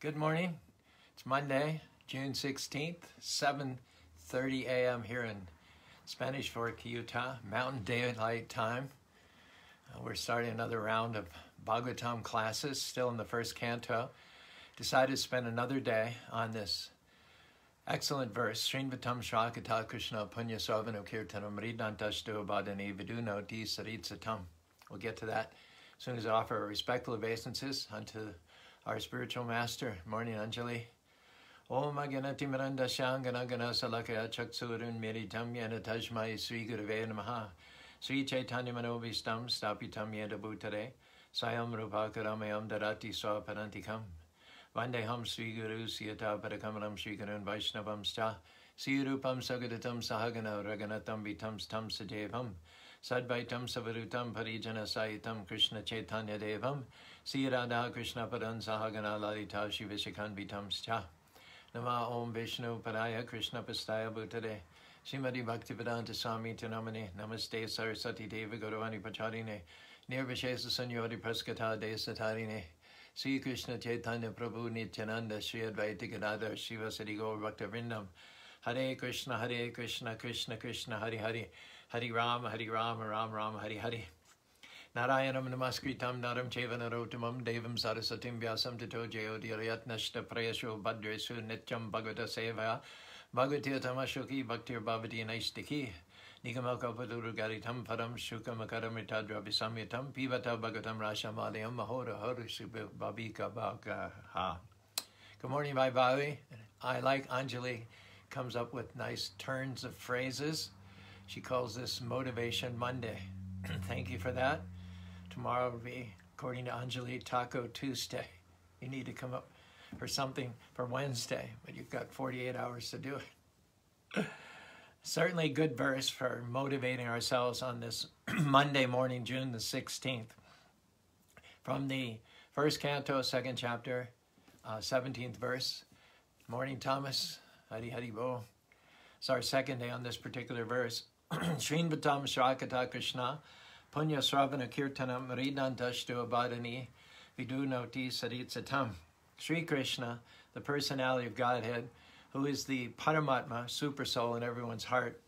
Good morning. It's Monday, June 16th, 7.30 a.m. here in Spanish Fork, Utah, Mountain Daylight Time. Uh, we're starting another round of Bhagavatam classes, still in the first canto. Decided to spend another day on this excellent verse. Srinvatam Shrakata Krishna Punya Sovano Kirtanam Ridantashtu Badani Viduno Di Saritsatam. We'll get to that as soon as I offer respectful obeisances unto our spiritual master. Morning, Anjali. Om Aganati Miranda Shangana Gana Salakaya Chaksurun Miritam Yana Tajmai Sri Gurave Namaha. Sri Chaitanya Manobhistam Stapitam Yeda Bhutare. Sayam Rupakaramayam Darati Swaparantikam. Vandeham Sri Guru Siyata Parakamalam Sri Gurun Vaishnavam Sta. Sri Rupam Sagadatam Sahagana Raganatam Vitam Stam Sadevam. Sadvaitam Savarutam Parijana Sayitam Krishna Chaitanya Devam. Sri Krishna Padan Sahagana Lalita Shivishikhan Vitam Scha. Nama Om Vishnu Paraya Krishna Pastaya Bhutade. Srimati Bhaktivedanta Swami Tinamani Namaste Sarasati Deva Gauravani Pacharine. Nirvishesa Sanyori Praskata Desatarine. Sri Krishna Chaitanya Prabhu Nityananda Sri Advaita Gadadhar Shiva Sadi Gaur Bhakta Vrindam. Hare Krishna Hare Krishna Krishna Krishna Hare Hare Hare Rama Hare Rama Ram Rama Hare Hare Narayanam namaskritam naram devam sarasatim vyasam jayodhirayatnashta prayasho nityam bhagavata bhaktir bhavati naistiki param pivata bhagavatam mahora babika bhagaha. Good morning, my Vaibhavi. I like Anjali comes up with nice turns of phrases. She calls this Motivation Monday. Thank you for that. Tomorrow will be, according to Anjali, Taco Tuesday. You need to come up for something for Wednesday, but you've got 48 hours to do it. Certainly good verse for motivating ourselves on this Monday morning, June the 16th. From the first canto, second chapter, uh, 17th verse. Morning, Thomas. Hari Hari Bo. It's our second day on this particular verse. Srinvatam Shrakata Krishna Punya Sravana Kirtanam Ridantashtu Abadani Vidunoti Saritsatam. Sri Krishna, the personality of Godhead, who is the Paramatma, super soul in everyone's heart,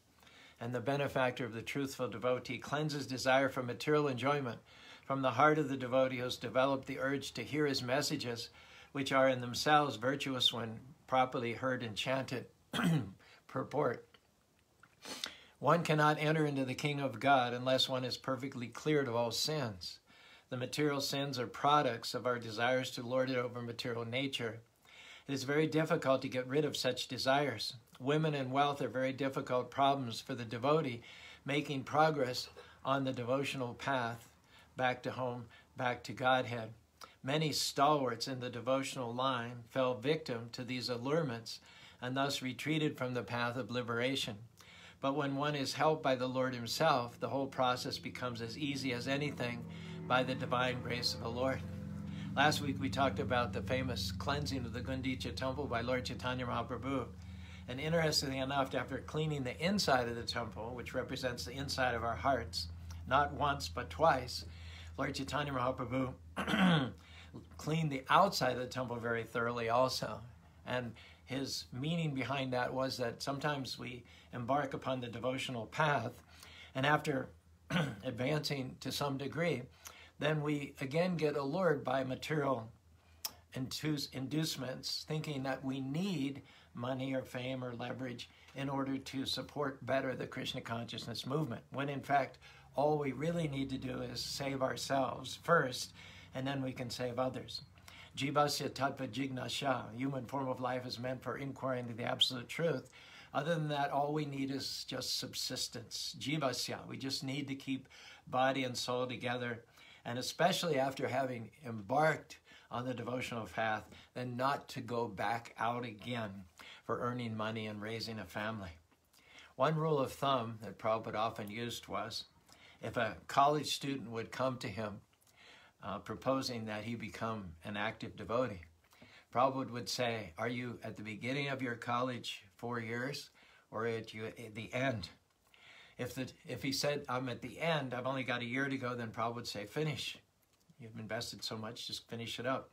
and the benefactor of the truthful devotee, cleanses desire for material enjoyment from the heart of the devotee who has developed the urge to hear his messages, which are in themselves virtuous when properly heard and chanted. Purport. One cannot enter into the kingdom of God unless one is perfectly cleared of all sins. The material sins are products of our desires to lord it over material nature. It is very difficult to get rid of such desires. Women and wealth are very difficult problems for the devotee making progress on the devotional path back to home, back to Godhead. Many stalwarts in the devotional line fell victim to these allurements and thus retreated from the path of liberation. But when one is helped by the Lord Himself, the whole process becomes as easy as anything by the divine grace of the Lord. Last week we talked about the famous cleansing of the Gundicha temple by Lord Chaitanya Mahaprabhu. And interestingly enough, after cleaning the inside of the temple, which represents the inside of our hearts, not once but twice, Lord Chaitanya Mahaprabhu cleaned the outside of the temple very thoroughly also. And his meaning behind that was that sometimes we embark upon the devotional path, and after advancing to some degree, then we again get allured by material inducements, thinking that we need money or fame or leverage in order to support better the Krishna consciousness movement, when in fact, all we really need to do is save ourselves first, and then we can save others. Jivasya tattva jignasha, human form of life is meant for inquiry into the absolute truth. Other than that, all we need is just subsistence. Jivasya, we just need to keep body and soul together. And especially after having embarked on the devotional path, then not to go back out again for earning money and raising a family. One rule of thumb that Prabhupada often used was if a college student would come to him uh, proposing that he become an active devotee. Prabhupada would say, are you at the beginning of your college four years or at, you, at the end? If, the, if he said, I'm at the end, I've only got a year to go, then Prabhupada would say, finish. You've invested so much, just finish it up.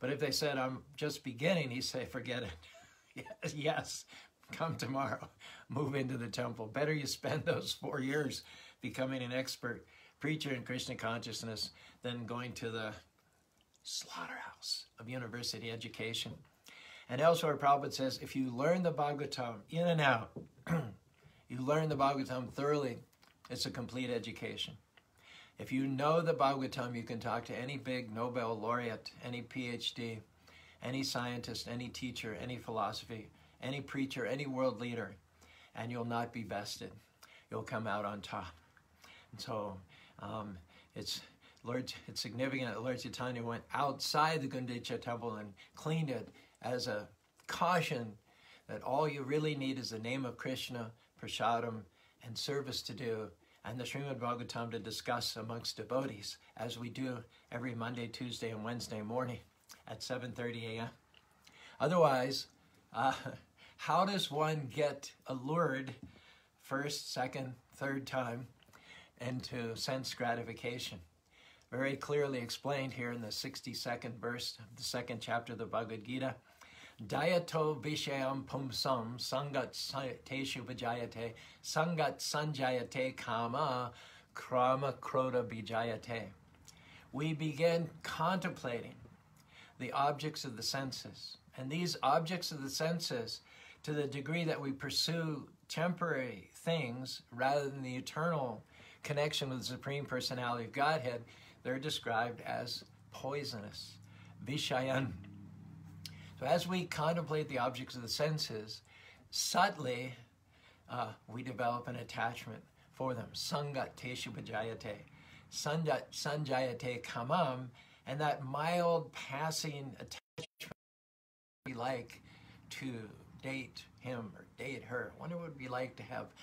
But if they said, I'm just beginning, he'd say, forget it. yes, come tomorrow, move into the temple. Better you spend those four years becoming an expert preacher in Krishna consciousness than going to the slaughterhouse of university education. And elsewhere, Prabhupada says, if you learn the Bhagavatam in and out, you learn the Bhagavatam thoroughly, it's a complete education. If you know the Bhagavatam, you can talk to any big Nobel laureate, any PhD, any scientist, any teacher, any philosophy, any preacher, any world leader, and you'll not be bested. You'll come out on top. And so um, it's Lord, it's significant that Lord Chaitanya went outside the Gundicha temple and cleaned it as a caution that all you really need is the name of Krishna, prasadam, and service to do, and the Srimad Bhagavatam to discuss amongst devotees, as we do every Monday, Tuesday, and Wednesday morning at 7.30 a.m. Otherwise, uh, how does one get allured first, second, third time into sense gratification? Very clearly explained here in the 62nd verse of the second chapter of the Bhagavad Gita. Dayato Vishayam Pumsam Sangat Teshu Vijayate Sangat Sanjayate Kama Krama Kroda Vijayate. We begin contemplating the objects of the senses. And these objects of the senses, to the degree that we pursue temporary things rather than the eternal connection with the Supreme Personality of Godhead, they're described as poisonous. Vishayan so as we contemplate the objects of the senses, subtly uh, we develop an attachment for them. Sangat teshu. Sanjat sanjayate kamam. And that mild passing attachment we like to date him or date her. I wonder what it would be like to have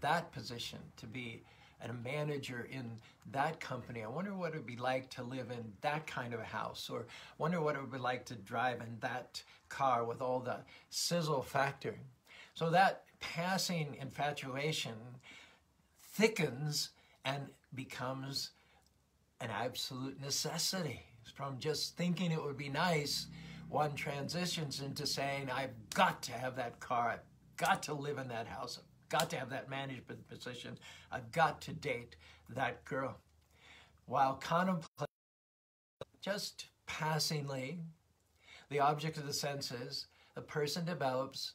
that position, to be a manager in that company. I wonder what it would be like to live in that kind of a house, or wonder what it would be like to drive in that car with all the sizzle factor. So that passing infatuation thickens and becomes an absolute necessity. From just thinking it would be nice, one transitions into saying, I've got to have that car, I've got to live in that house, got to have that management position. I've got to date that girl. While contemplating just passingly the object of the senses, the person develops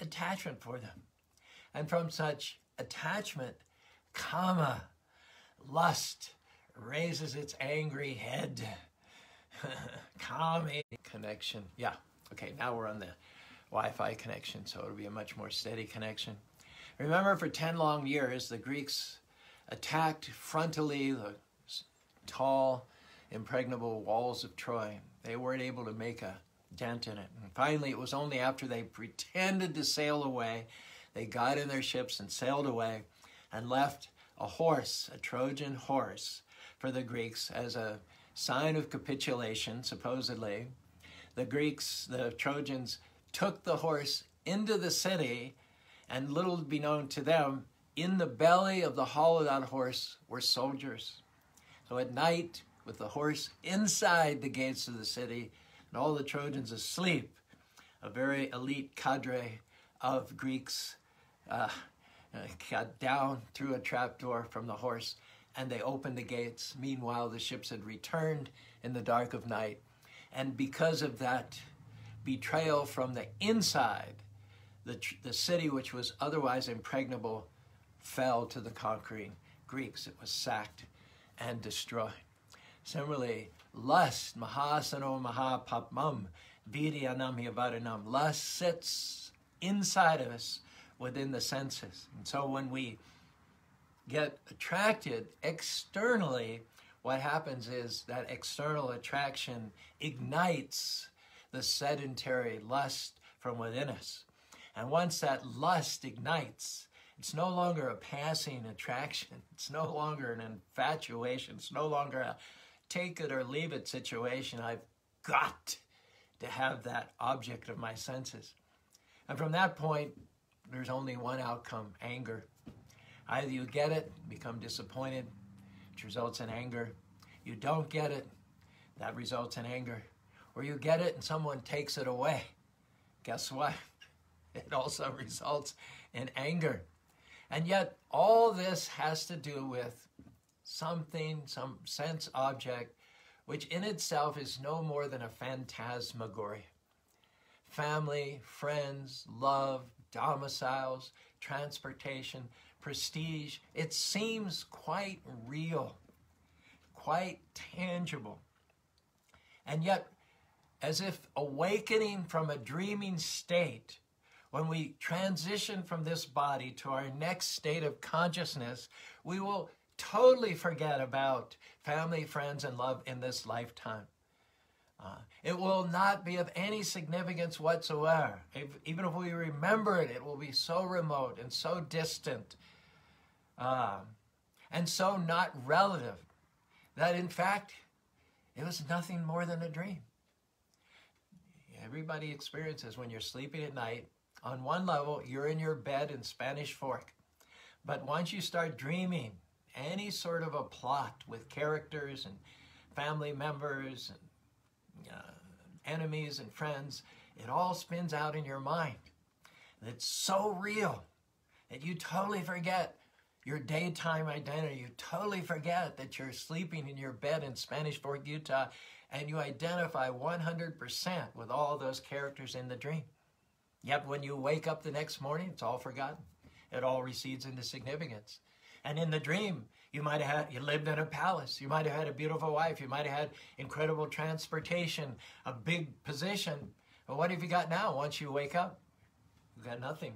attachment for them. And from such attachment, kama, lust, raises its angry head. Kame connection. Yeah, okay, now we're on the Wi Fi connection, so it'll be a much more steady connection. Remember, for 10 long years, the Greeks attacked frontally the tall, impregnable walls of Troy. They weren't able to make a dent in it. And finally, it was only after they pretended to sail away, they got in their ships and sailed away and left a horse, a Trojan horse, for the Greeks as a sign of capitulation, supposedly. The Greeks, the Trojans, took the horse into the city and little be known to them, in the belly of the hollowed out horse were soldiers. So at night, with the horse inside the gates of the city and all the Trojans asleep, a very elite cadre of Greeks uh, uh got down through a trapdoor from the horse and they opened the gates. Meanwhile, the ships had returned in the dark of night. And because of that betrayal from the inside, the, the city, which was otherwise impregnable, fell to the conquering Greeks. It was sacked and destroyed. Similarly, lust, mahasano mahapapmam, vidyanam yavadanam. Lust sits inside of us within the senses. And so when we get attracted externally, what happens is that external attraction ignites the sedentary lust from within us. And once that lust ignites, it's no longer a passing attraction. It's no longer an infatuation. It's no longer a take it or leave it situation. I've got to have that object of my senses. And from that point, there's only one outcome anger. Either you get it, become disappointed, which results in anger. You don't get it, that results in anger. Or you get it and someone takes it away. Guess what? It also results in anger. And yet, all this has to do with something, some sense object, which in itself is no more than a phantasmagoria. Family, friends, love, domiciles, transportation, prestige, it seems quite real, quite tangible. And yet, as if awakening from a dreaming state, when we transition from this body to our next state of consciousness, we will totally forget about family, friends, and love in this lifetime. Uh, it will not be of any significance whatsoever. If, even if we remember it, it will be so remote and so distant uh, and so not relative that, in fact, it was nothing more than a dream. Everybody experiences when you're sleeping at night. On one level, you're in your bed in Spanish Fork. But once you start dreaming any sort of a plot with characters and family members and uh, enemies and friends, it all spins out in your mind. It's so real that you totally forget your daytime identity. You totally forget that you're sleeping in your bed in Spanish Fork, Utah, and you identify 100% with all those characters in the dream. Yet when you wake up the next morning, it's all forgotten. It all recedes into significance. And in the dream, you might have you lived in a palace. You might have had a beautiful wife. You might have had incredible transportation, a big position. But what have you got now once you wake up? You've got nothing.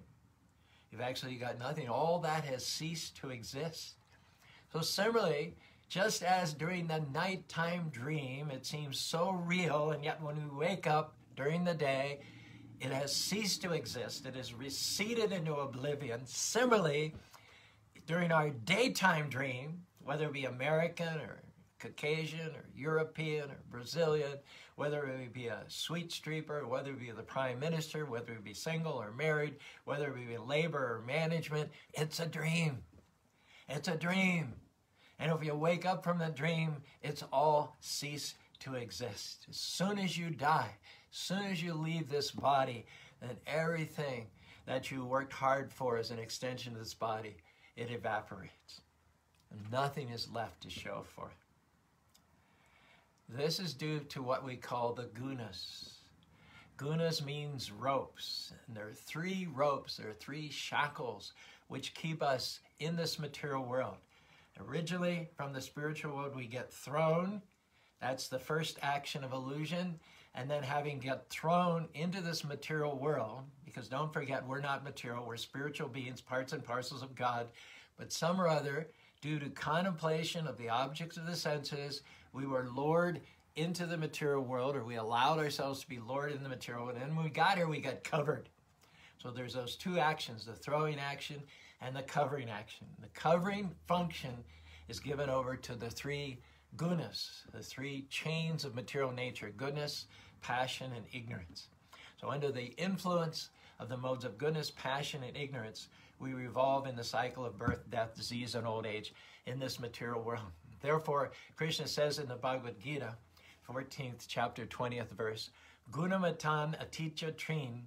You've actually got nothing. All that has ceased to exist. So similarly, just as during the nighttime dream, it seems so real, and yet when we wake up during the day, it has ceased to exist. It has receded into oblivion. Similarly, during our daytime dream, whether it be American or Caucasian or European or Brazilian, whether it be a sweet streeper, whether it be the prime minister, whether it be single or married, whether it be labor or management, it's a dream. It's a dream. And if you wake up from the dream, it's all cease to exist. As soon as you die, as soon as you leave this body, then everything that you worked hard for as an extension of this body it evaporates. And nothing is left to show for it. This is due to what we call the gunas. Gunas means ropes. And there are three ropes, there are three shackles which keep us in this material world. Originally, from the spiritual world, we get thrown. That's the first action of illusion. And then having got thrown into this material world, because don't forget, we're not material, we're spiritual beings, parts and parcels of God. But some or other, due to contemplation of the objects of the senses, we were lured into the material world, or we allowed ourselves to be lured in the material world. And then when we got here, we got covered. So there's those two actions, the throwing action and the covering action. The covering function is given over to the three gunas, the three chains of material nature, goodness, passion, and ignorance. So under the influence of the modes of goodness, passion, and ignorance, we revolve in the cycle of birth, death, disease, and old age in this material world. Therefore, Krishna says in the Bhagavad Gita, 14th chapter, 20th verse, Gunamatan atitya trin,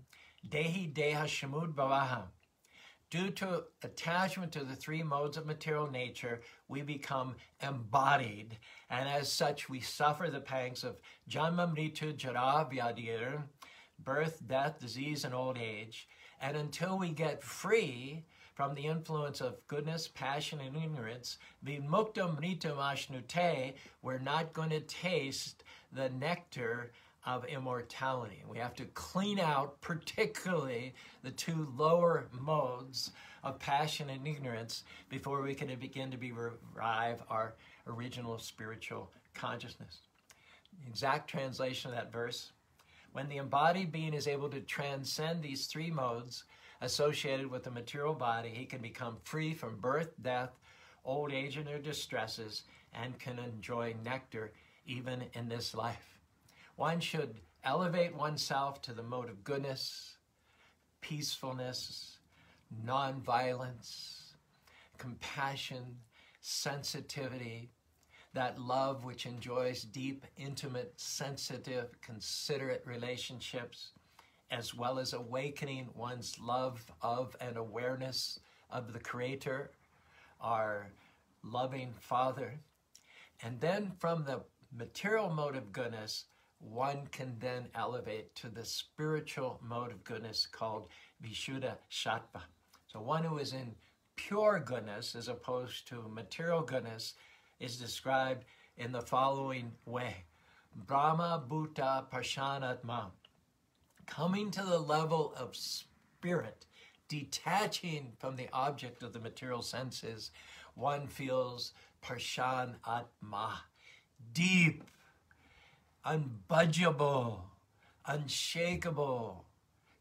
dehi deha shamud bhavaha. Due to attachment to the three modes of material nature, we become embodied, and as such, we suffer the pangs of janma mritu jara vyadir, birth, death, disease, and old age. And until we get free from the influence of goodness, passion, and ignorance, vimuktam mritam ashnute, we're not going to taste the nectar of immortality. We have to clean out, particularly the two lower modes of passion and ignorance, before we can begin to be revive our original spiritual consciousness. Exact translation of that verse when the embodied being is able to transcend these three modes associated with the material body, he can become free from birth, death, old age, and their distresses, and can enjoy nectar even in this life. One should elevate oneself to the mode of goodness, peacefulness, nonviolence, compassion, sensitivity, that love which enjoys deep, intimate, sensitive, considerate relationships, as well as awakening one's love of and awareness of the Creator, our loving Father. And then from the material mode of goodness, one can then elevate to the spiritual mode of goodness called Vishuddha Sattva. So one who is in pure goodness as opposed to material goodness is described in the following way. Brahma Bhuta Parshanatma. Coming to the level of spirit, detaching from the object of the material senses, one feels Parshan Atma, deep, unbudgeable, unshakable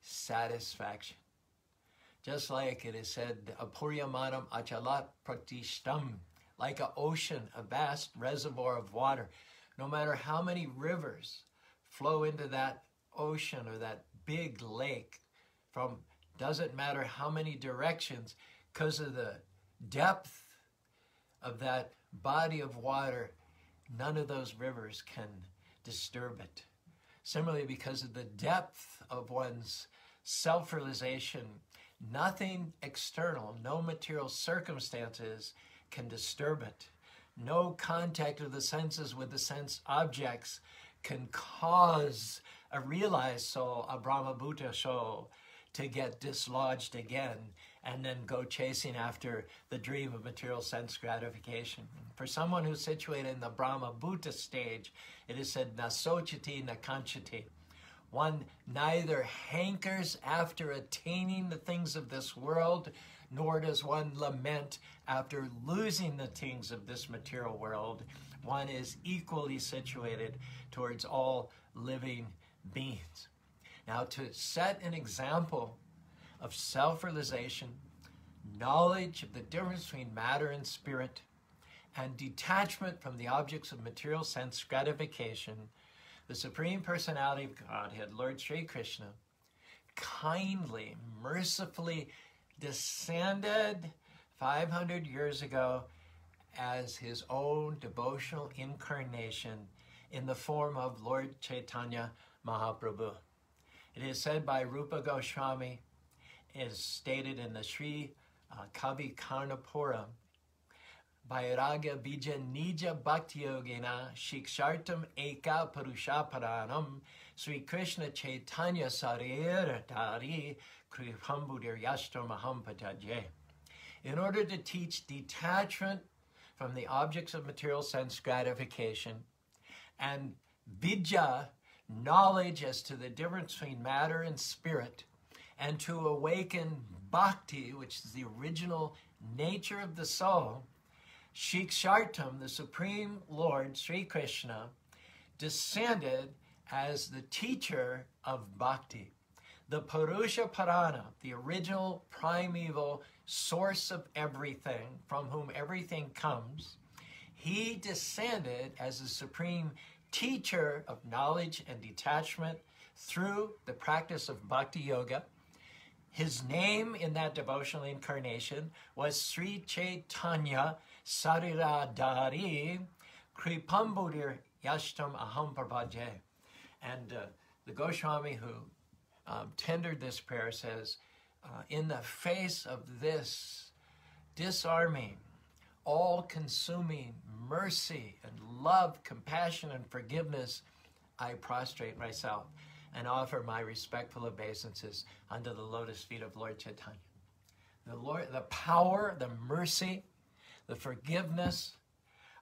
satisfaction. Just like it is said, Apuryamanam achalat pratishtam, like an ocean, a vast reservoir of water. No matter how many rivers flow into that ocean or that big lake from doesn't matter how many directions because of the depth of that body of water none of those rivers can disturb it similarly because of the depth of one's self-realization nothing external no material circumstances can disturb it. No contact of the senses with the sense objects can cause a realized soul, a Brahmabhuta soul, to get dislodged again and then go chasing after the dream of material sense gratification. For someone who's situated in the Brahma Bhuta stage, it is said, nasochati nakanchati. One neither hankers after attaining the things of this world, nor does one lament after losing the things of this material world. One is equally situated towards all living beings. Now, to set an example of self realization, knowledge of the difference between matter and spirit, and detachment from the objects of material sense gratification, the Supreme Personality of Godhead, Lord Sri Krishna, kindly, mercifully descended 500 years ago as his own devotional incarnation in the form of Lord Chaitanya Mahaprabhu. It is said by Rupa Goswami, is stated in the Sri uh, Kavi Karnapura, Vairagya Bija Nija Bhakti Yogina Shikshartam Eka Purushaparanam Sri Krishna Chaitanya Sarira Dari Kripambudir Yashtamaham Pataje. In order to teach detachment from the objects of material sense gratification and Bija, knowledge as to the difference between matter and spirit, and to awaken bhakti, which is the original nature of the soul, Shikshartam, the Supreme Lord, Sri Krishna, descended as the teacher of bhakti. The Purusha Purana, the original primeval source of everything, from whom everything comes, he descended as the supreme teacher of knowledge and detachment through the practice of bhakti yoga. His name in that devotional incarnation was Sri Chaitanya Sariradari Kripambudir Yashtam Aham Prabhaje. And uh, the Goswami who um, tendered this prayer says, uh, in the face of this disarming, all consuming mercy and love, compassion, and forgiveness, I prostrate myself and offer my respectful obeisances under the lotus feet of Lord Chaitanya. The, Lord, the power, the mercy, the forgiveness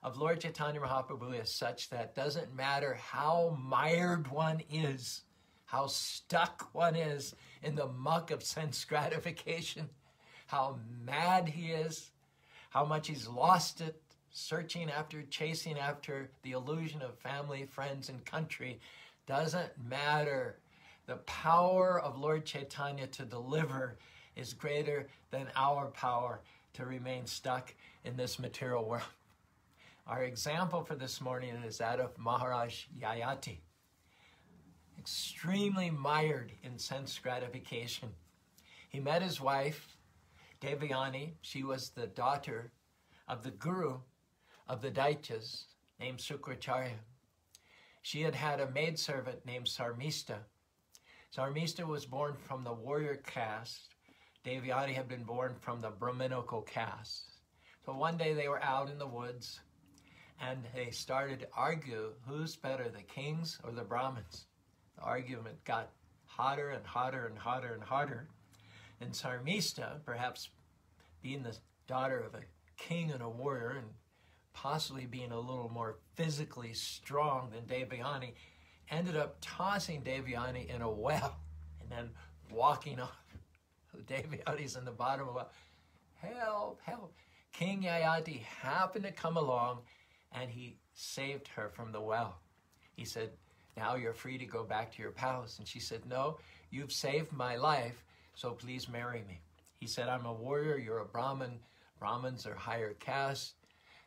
of Lord Chaitanya Mahaprabhu is such that doesn't matter how mired one is, how stuck one is in the muck of sense gratification, how mad he is, how much he's lost it, searching after, chasing after the illusion of family, friends, and country, doesn't matter. The power of Lord Chaitanya to deliver is greater than our power to remain stuck in this material world. Our example for this morning is that of Maharaj Yayati extremely mired in sense gratification. He met his wife, Devayani. She was the daughter of the guru of the Daityas, named Sukracharya. She had had a maidservant named Sarmista. Sarmista was born from the warrior caste. Devyani had been born from the Brahminical caste. So one day they were out in the woods and they started to argue who's better, the kings or the Brahmins. The argument got hotter and hotter and hotter and hotter. And Sarmista, perhaps being the daughter of a king and a warrior and possibly being a little more physically strong than Devyani, ended up tossing Devyani in a well and then walking off. Devyani's in the bottom of a help, help. King Yayati happened to come along and he saved her from the well. He said, now you're free to go back to your palace. And she said, no, you've saved my life, so please marry me. He said, I'm a warrior, you're a Brahmin. Brahmins are higher caste.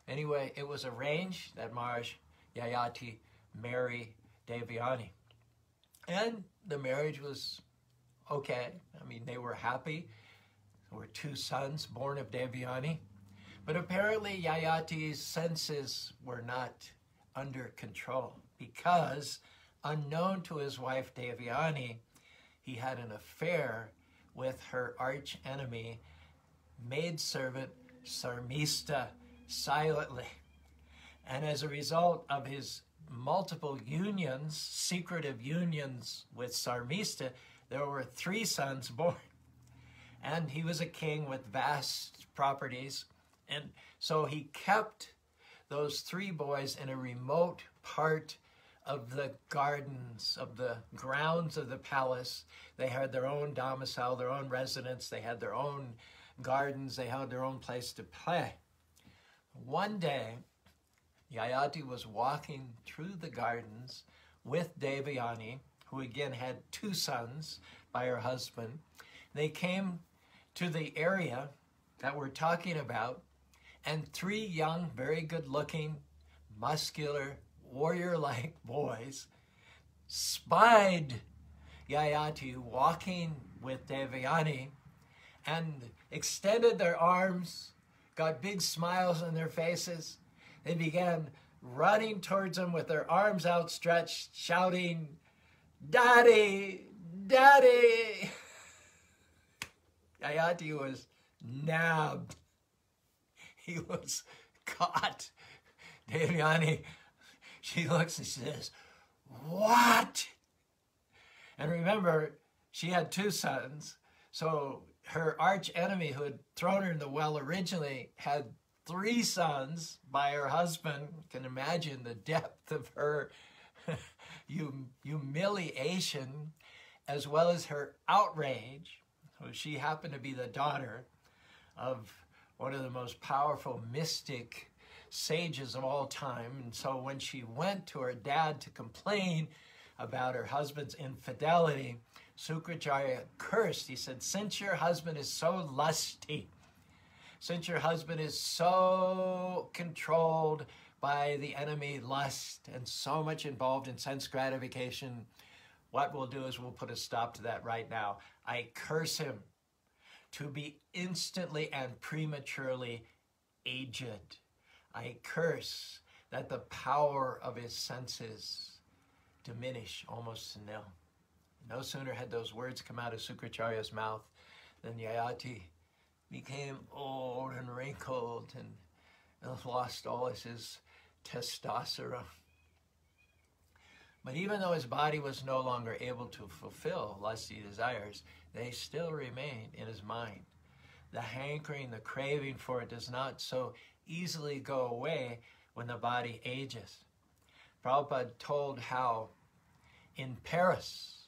Anyway, it was arranged that Maharaj Yayati marry Devyani. And the marriage was okay. I mean, they were happy. There were two sons born of Devyani. But apparently Yayati's senses were not under control because, unknown to his wife Devyani, he had an affair with her arch enemy, maidservant Sarmista, silently. And as a result of his multiple unions, secretive unions with Sarmista, there were three sons born. And he was a king with vast properties. And so he kept those three boys in a remote part of the gardens, of the grounds of the palace. They had their own domicile, their own residence, they had their own gardens, they had their own place to play. One day, Yayati was walking through the gardens with Devyani, who again had two sons by her husband. They came to the area that we're talking about, and three young, very good looking, muscular, warrior like boys spied Yayati walking with Devyani and extended their arms, got big smiles on their faces. They began running towards him with their arms outstretched, shouting, Daddy, Daddy! Yayati was nabbed. He was caught. Devyani, she looks and says, What? And remember, she had two sons. So her arch enemy who had thrown her in the well originally had three sons by her husband. Can imagine the depth of her humiliation as well as her outrage. She happened to be the daughter of one of the most powerful mystic sages of all time. And so when she went to her dad to complain about her husband's infidelity, Sukracharya cursed. He said, Since your husband is so lusty, since your husband is so controlled by the enemy lust and so much involved in sense gratification, what we'll do is we'll put a stop to that right now. I curse him to be instantly and prematurely aged. I curse that the power of his senses diminish almost to nil. No sooner had those words come out of Sukracharya's mouth than Yayati became old and wrinkled and lost all of his testosterone. But even though his body was no longer able to fulfill lusty desires, they still remained in his mind. The hankering, the craving for it does not so easily go away when the body ages. Prabhupada told how in Paris,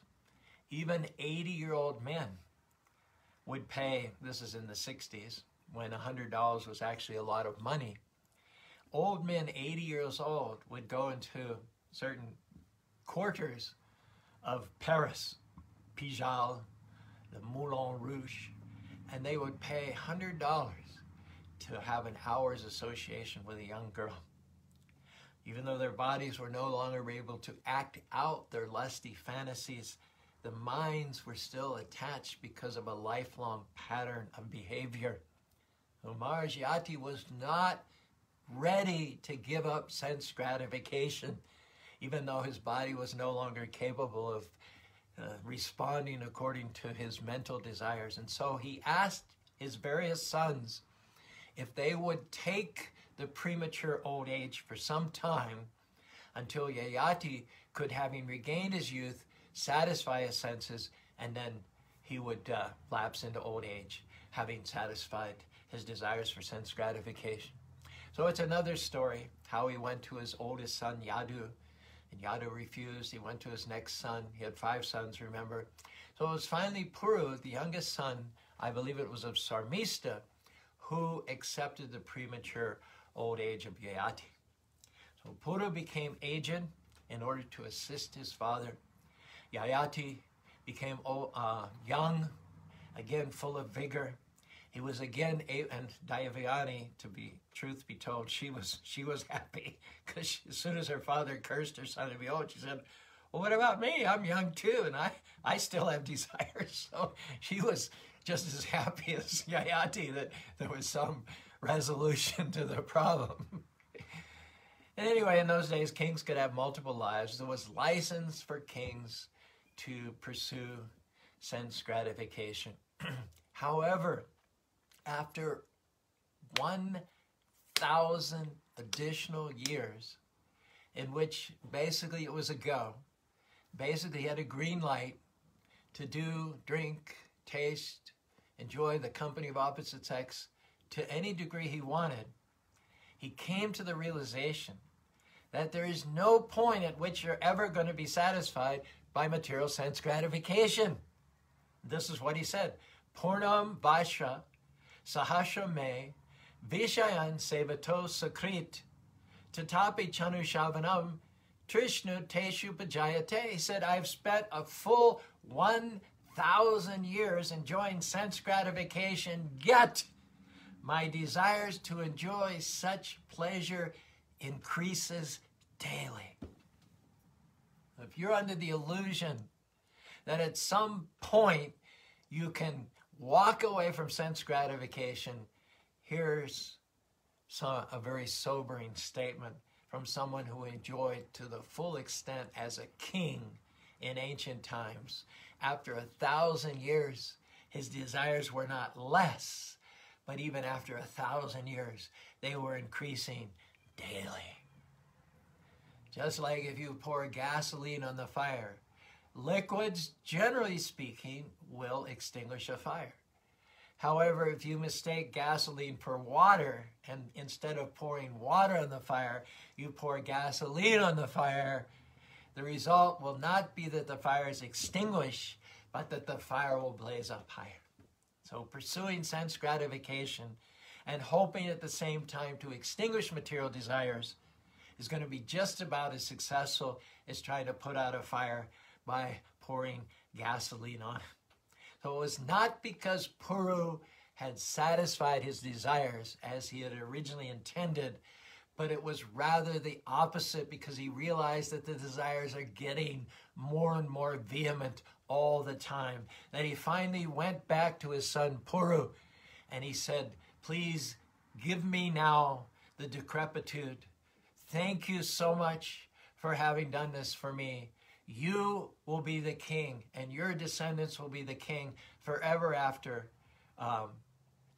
even 80 year old men would pay, this is in the 60s, when $100 was actually a lot of money. Old men, 80 years old, would go into certain quarters of Paris, Pigalle, the Moulin Rouge, and they would pay $100 to have an hour's association with a young girl. Even though their bodies were no longer able to act out their lusty fantasies, the minds were still attached because of a lifelong pattern of behavior. Maharaj Yayati was not ready to give up sense gratification, even though his body was no longer capable of uh, responding according to his mental desires. And so he asked his various sons if they would take the premature old age for some time until Yayati could, having regained his youth, satisfy his senses, and then he would uh, lapse into old age, having satisfied his desires for sense gratification. So it's another story how he went to his oldest son, Yadu, and Yadu refused. He went to his next son. He had five sons, remember. So it was finally Puru, the youngest son, I believe it was of Sarmista, who accepted the premature old age of Yayati. So Puru became aged in order to assist his father. Yayati became uh, young, again full of vigor. He was again, and Devayani, to be truth be told, she was she was happy because as soon as her father cursed her son to be old, she said, "Well, what about me? I'm young too, and I I still have desires." So she was just as happy as Yayati that there was some resolution to the problem. and anyway, in those days, kings could have multiple lives. There was license for kings to pursue sense gratification. However, after 1,000 additional years, in which basically it was a go, basically he had a green light to do, drink, taste, enjoy the company of opposite sex to any degree he wanted, he came to the realization that there is no point at which you're ever going to be satisfied by material sense gratification. This is what he said. Purnam Vasha Sahasra Me Vishayan Sevato Sakrit Tatapi Chanu Shavanam Trishnu Teshu Pajayate. He said, I've spent a full 1,000 years enjoying sense gratification, yet my desires to enjoy such pleasure increases daily. If you're under the illusion that at some point you can walk away from sense gratification, here's some, a very sobering statement from someone who enjoyed to the full extent as a king in ancient times. After a thousand years, his desires were not less, but even after a thousand years, they were increasing daily. Just like if you pour gasoline on the fire, liquids, generally speaking, will extinguish a fire. However, if you mistake gasoline for water, and instead of pouring water on the fire, you pour gasoline on the fire, the result will not be that the fire is extinguished, but that the fire will blaze up higher. So pursuing sense gratification and hoping at the same time to extinguish material desires is going to be just about as successful as trying to put out a fire by pouring gasoline on it. So it was not because Puru had satisfied his desires as he had originally intended, but it was rather the opposite because he realized that the desires are getting more and more vehement all the time. That he finally went back to his son Puru and he said, Please give me now the decrepitude. Thank you so much for having done this for me. You will be the king, and your descendants will be the king forever after. Um,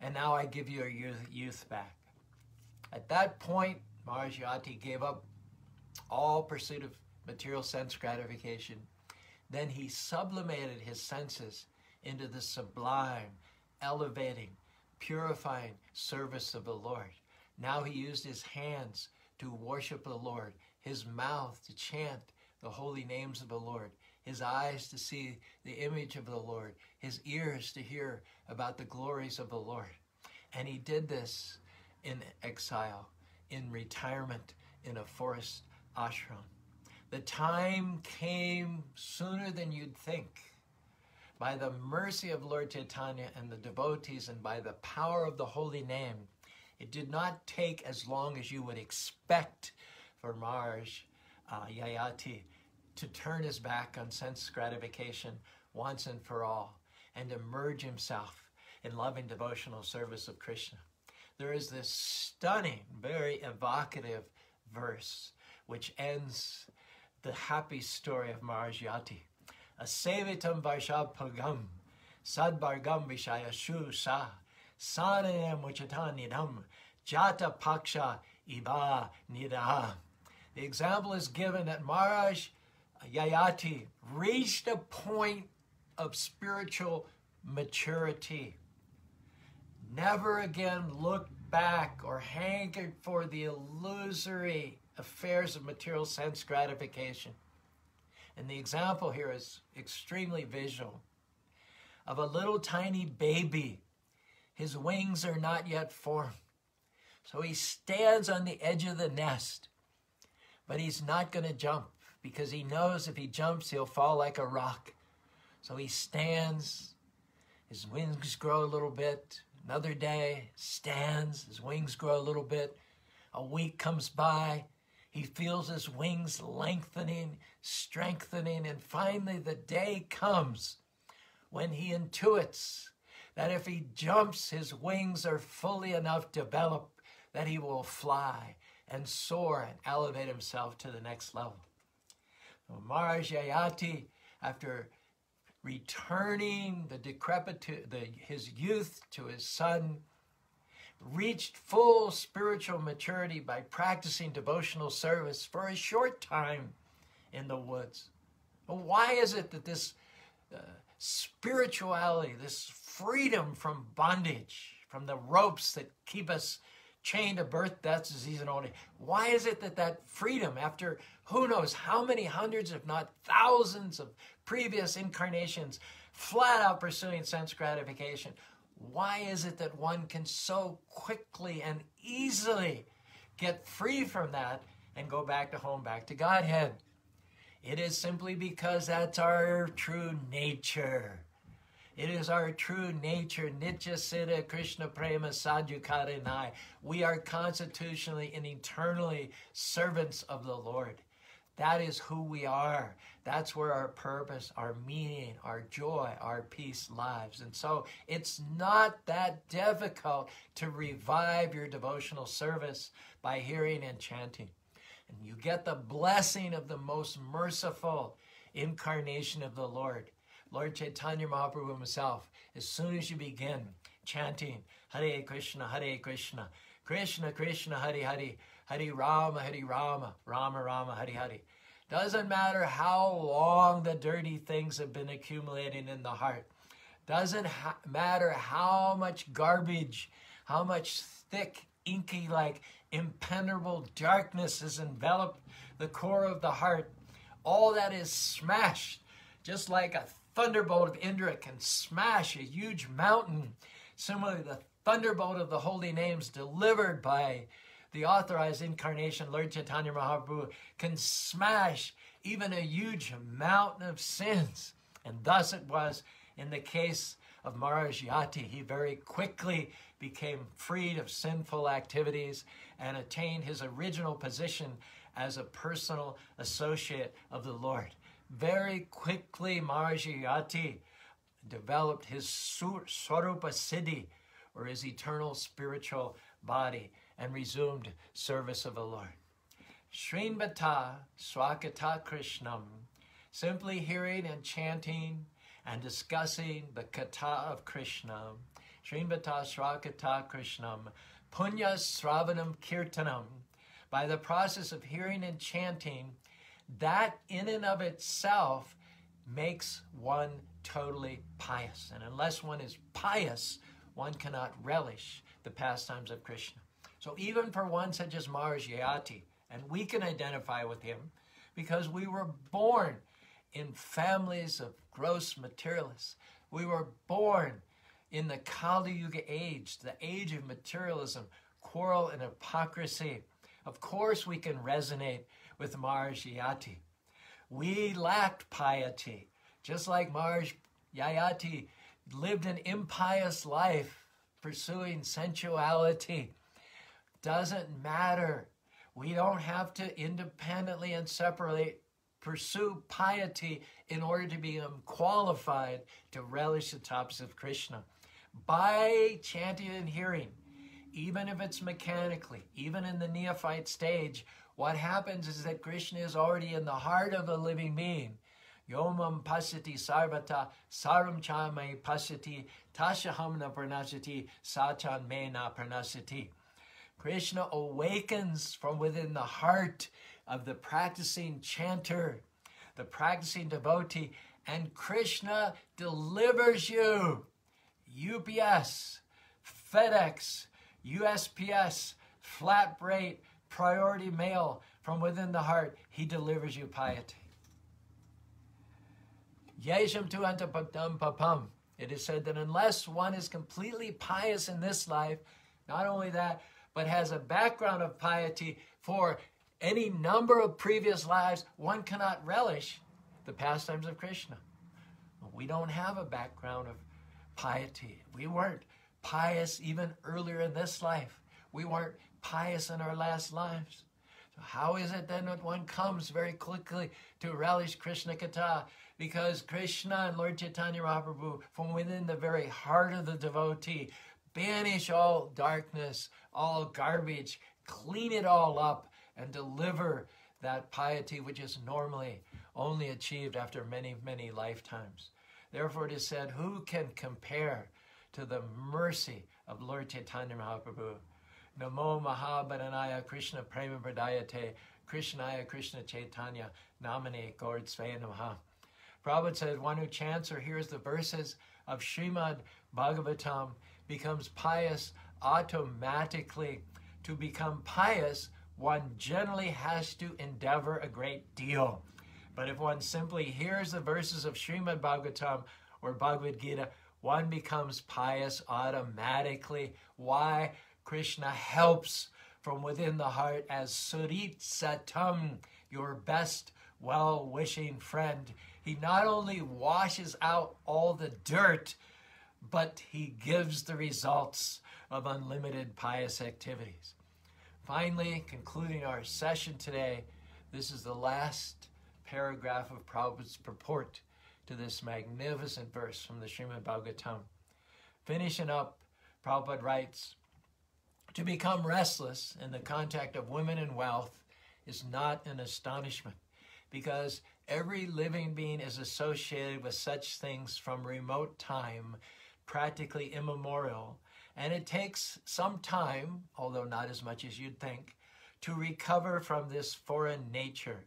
and now I give you your youth back. At that point, Maharaj gave up all pursuit of material sense gratification. Then he sublimated his senses into the sublime, elevating, purifying service of the Lord. Now he used his hands to worship the Lord, his mouth to chant the holy names of the Lord, his eyes to see the image of the Lord, his ears to hear about the glories of the Lord. And he did this in exile, in retirement, in a forest ashram. The time came sooner than you'd think. By the mercy of Lord Chaitanya and the devotees, and by the power of the holy name, it did not take as long as you would expect for Maharaj uh, Yayati to turn his back on sense gratification once and for all and to merge himself in loving devotional service of Krishna. there is this stunning, very evocative verse which ends the happy story of Maharaj Yayati. Asevitam Vaishapagam Sadbargam Vishayashu Sa Sanayam Uchatanidam Jata Paksha Iba Nidaha. The example is given that Maharaj Yayati reached a point of spiritual maturity. Never again looked back or hankered for the illusory affairs of material sense gratification. And the example here is extremely visual of a little tiny baby. His wings are not yet formed. So he stands on the edge of the nest, but he's not going to jump because he knows if he jumps, he'll fall like a rock. So he stands, his wings grow a little bit. Another day, stands, his wings grow a little bit. A week comes by, he feels his wings lengthening, strengthening, and finally the day comes when he intuits that if he jumps, his wings are fully enough developed that he will fly and soar and elevate himself to the next level. Maharaj Yayati, after returning the decrepitude, the, his youth to his son, reached full spiritual maturity by practicing devotional service for a short time in the woods. Why is it that this uh, spirituality, this freedom from bondage, from the ropes that keep us chained to birth, death, disease, and old age, why is it that that freedom, after who knows how many hundreds, if not thousands of previous incarnations, flat out pursuing sense gratification, why is it that one can so quickly and easily get free from that and go back to home, back to Godhead? It is simply because that's our true nature. It is our true nature, Nitya Siddha Krishna Prema Sadhukarinai. We are constitutionally and eternally servants of the Lord. That is who we are. That's where our purpose, our meaning, our joy, our peace lives. And so it's not that difficult to revive your devotional service by hearing and chanting. You get the blessing of the most merciful incarnation of the Lord. Lord Chaitanya Mahaprabhu himself, as soon as you begin chanting Hare Krishna, Hare Krishna, Krishna Krishna, Hare Hare, Hare Rama, Hare Rama, Rama Rama, Hare Hare. Doesn't matter how long the dirty things have been accumulating in the heart. Doesn't matter how much garbage, how much thick, inky, like impenetrable darkness has enveloped the core of the heart. All that is smashed, just like a thunderbolt of Indra can smash a huge mountain. Similarly, the thunderbolt of the holy names delivered by the authorized incarnation, Lord Chaitanya Mahaprabhu, can smash even a huge mountain of sins. And thus it was in the case of Maharaj Yayati. He very quickly became freed of sinful activities and attained his original position as a personal associate of the Lord. Very quickly, Maharaj Yayati developed his Swarupa Siddhi, or his eternal spiritual body and resumed service of the Lord. Srinvata Swakata Krishnam, simply hearing and chanting and discussing the kata of Krishna. Srinvata Swakata Krishnam, Punya Sravanam Kirtanam. By the process of hearing and chanting, that in and of itself makes one totally pious. And unless one is pious, one cannot relish the pastimes of Krishna. So even for one such as Maharaj Yayati, and we can identify with him because we were born in families of gross materialists. We were born in the Kali Yuga age, the age of materialism, quarrel and hypocrisy. Of course, we can resonate with Maharaj. We lacked piety, just like Maharaj Yayati lived an impious life, pursuing sensuality doesn't matter. We don't have to independently and separately pursue piety in order to become qualified to relish the tops of Krishna. By chanting and hearing, even if it's mechanically, even in the neophyte stage, what happens is that Krishna is already in the heart of a living being. Yomam pasati sarvata saram chamai pasati tashahamna pranasati sachan mena pranasati. Krishna awakens from within the heart of the practicing chanter, the practicing devotee, and Krishna delivers you. UPS, FedEx, USPS, flat rate, priority mail from within the heart, he delivers you piety. Tu. It is said that unless one is completely pious in this life, not only that, but has a background of piety for any number of previous lives, one cannot relish the pastimes of Krishna. We don't have a background of piety. We weren't pious even earlier in this life. We weren't pious in our last lives. So how is it then that one comes very quickly to relish Krishna Katha? Because Krishna and Lord Chaitanya Mahaprabhu, from within the very heart of the devotee, banish all darkness, all garbage, clean it all up, and deliver that piety which is normally only achieved after many, many lifetimes. Therefore, it is said, Who can compare to the mercy of Lord Chaitanya Mahaprabhu? Namo Mahabharanaya Krishna Prema Pradayate Krishnaya Krishna Chaitanya Namane Svaya Namaha. Prabhupada said, one who chants or hears the verses of Srimad Bhagavatam becomes pious automatically. To become pious, one generally has to endeavor a great deal. But if one simply hears the verses of Srimad Bhagavatam or Bhagavad Gita, one becomes pious automatically. Why? Krishna helps from within the heart as Surit Satam, your best well wishing friend. He not only washes out all the dirt, but he gives the results of unlimited pious activities. Finally, concluding our session today, this is the last paragraph of Prabhupada's purport to this magnificent verse from the Srimad Bhagavatam. Finishing up, Prabhupada writes, to become restless in the contact of women and wealth is not an astonishment because every living being is associated with such things from remote time, practically immemorial, and it takes some time, although not as much as you'd think, to recover from this foreign nature.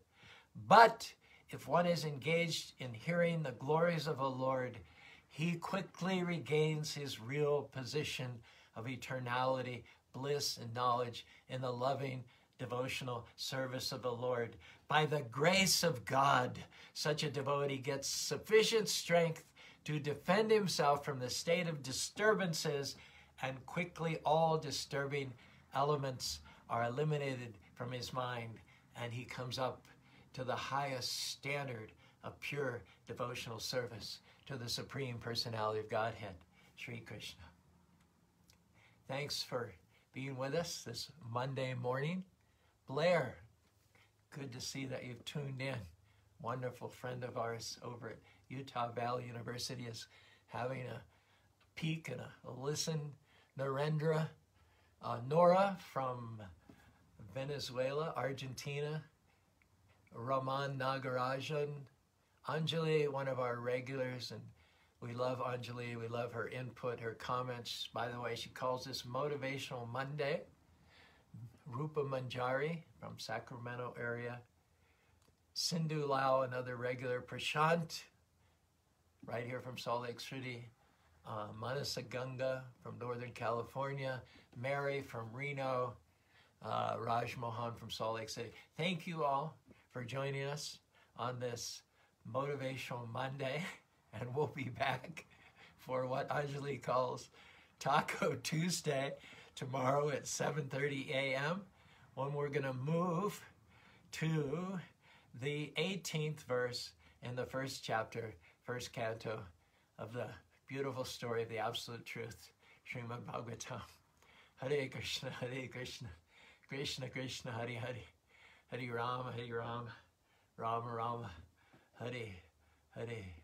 But if one is engaged in hearing the glories of the Lord, he quickly regains his real position of eternality bliss and knowledge in the loving devotional service of the Lord. By the grace of God, such a devotee gets sufficient strength to defend himself from the state of disturbances, and quickly all disturbing elements are eliminated from his mind, and he comes up to the highest standard of pure devotional service to the Supreme Personality of Godhead, Sri Krishna. Thanks for being with us this Monday morning. Blair, good to see that you've tuned in. Wonderful friend of ours over at Utah Valley University is having a peek and a, listen. Narendra, uh, Nora from Venezuela, Argentina, Raman Nagarajan, Anjali, one of our regulars, and we love Anjali. We love her input, her comments. By the way, she calls this Motivational Monday. Rupa Manjari from Sacramento area. Sindhu Lau, another regular. Prashant, right here from Salt Lake City. Uh, Manasa Ganga from Northern California. Mary from Reno. Uh, Raj Mohan from Salt Lake City. Thank you all for joining us on this Motivational Monday. and we'll be back for what Anjali calls Taco Tuesday tomorrow at 7:30 a.m. when we're going to move to the 18th verse in the first chapter, first canto of the beautiful story of the absolute truth, Srimad Bhagavatam. Hare Krishna, Hare Krishna, Krishna Krishna, Hare Hare, Hare Rama, Hare Rama, Rama Rama, Hare Hare.